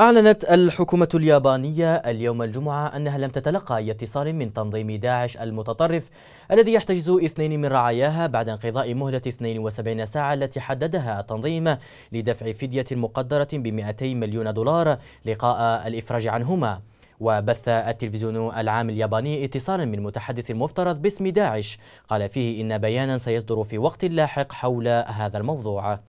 أعلنت الحكومة اليابانية اليوم الجمعة أنها لم تتلقى أي اتصال من تنظيم داعش المتطرف الذي يحتجز اثنين من رعاياها بعد انقضاء مهلة 72 ساعة التي حددها التنظيم لدفع فدية مقدرة ب 200 مليون دولار لقاء الإفراج عنهما. وبث التلفزيون العام الياباني اتصالا من متحدث مفترض باسم داعش قال فيه إن بيانا سيصدر في وقت لاحق حول هذا الموضوع.